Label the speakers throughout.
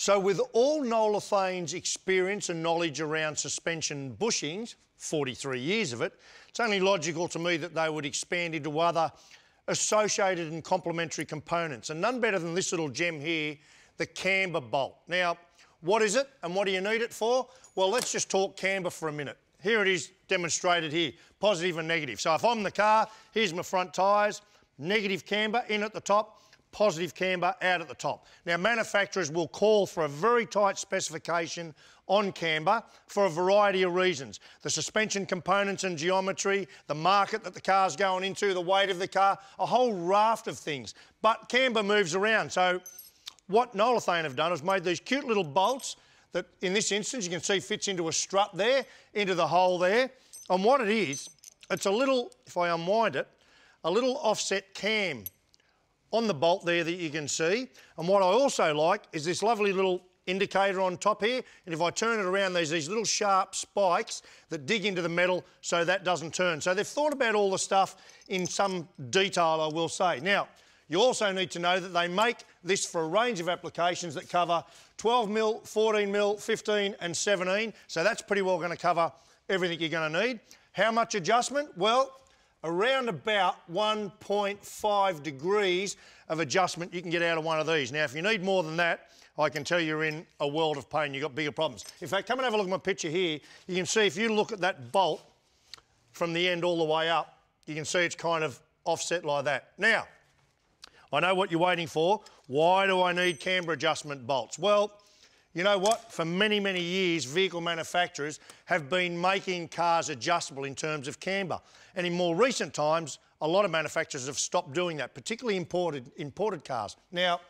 Speaker 1: So, with all Nolathane's experience and knowledge around suspension bushings, 43 years of it, it's only logical to me that they would expand into other associated and complementary components. And none better than this little gem here, the camber bolt. Now, what is it and what do you need it for? Well, let's just talk camber for a minute. Here it is demonstrated here, positive and negative. So if I'm the car, here's my front tyres, negative camber in at the top, positive camber out at the top. Now, manufacturers will call for a very tight specification on camber for a variety of reasons. The suspension components and geometry, the market that the car's going into, the weight of the car, a whole raft of things. But camber moves around. So what Noel have done is made these cute little bolts that, in this instance, you can see fits into a strut there, into the hole there. And what it is, it's a little, if I unwind it, a little offset cam on the bolt there that you can see. And what I also like is this lovely little indicator on top here. And if I turn it around, there's these little sharp spikes that dig into the metal so that doesn't turn. So they've thought about all the stuff in some detail, I will say. Now, you also need to know that they make this for a range of applications that cover 12 mil, 14 mil, 15 and 17. So that's pretty well going to cover everything you're going to need. How much adjustment? Well, around about 1.5 degrees of adjustment you can get out of one of these. Now, if you need more than that, I can tell you're in a world of pain. You've got bigger problems. In fact, come and have a look at my picture here. You can see if you look at that bolt from the end all the way up, you can see it's kind of offset like that. Now, I know what you're waiting for. Why do I need camber adjustment bolts? Well, you know what? For many, many years, vehicle manufacturers have been making cars adjustable in terms of camber. And in more recent times, a lot of manufacturers have stopped doing that, particularly imported, imported cars. Now,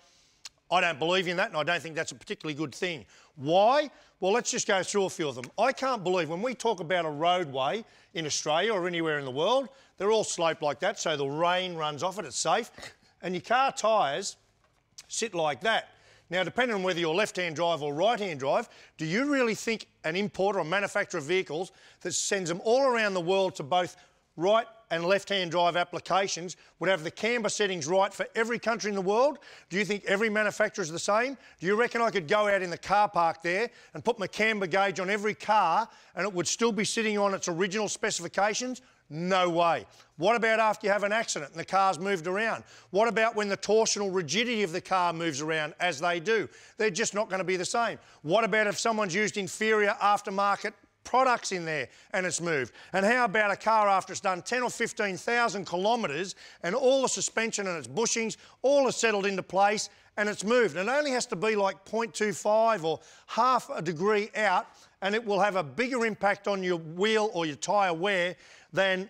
Speaker 1: I don't believe in that, and I don't think that's a particularly good thing. Why? Well, let's just go through a few of them. I can't believe when we talk about a roadway in Australia or anywhere in the world, they're all sloped like that, so the rain runs off it, it's safe. And your car tyres sit like that. Now, depending on whether you're left-hand drive or right-hand drive, do you really think an importer or manufacturer of vehicles that sends them all around the world to both right and left-hand drive applications would have the camber settings right for every country in the world? Do you think every manufacturer is the same? Do you reckon I could go out in the car park there and put my camber gauge on every car and it would still be sitting on its original specifications? No way. What about after you have an accident and the car's moved around? What about when the torsional rigidity of the car moves around, as they do? They're just not going to be the same. What about if someone's used inferior aftermarket products in there and it's moved? And how about a car after it's done 10 or 15,000 kilometres and all the suspension and its bushings, all is settled into place and it's moved. And it only has to be like 0.25 or half a degree out and it will have a bigger impact on your wheel or your tyre wear than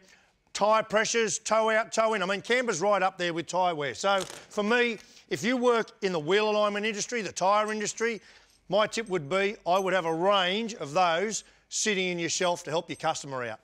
Speaker 1: tyre pressures, toe out, toe in. I mean, camber's right up there with tyre wear. So for me, if you work in the wheel alignment industry, the tyre industry, my tip would be I would have a range of those sitting in your shelf to help your customer out.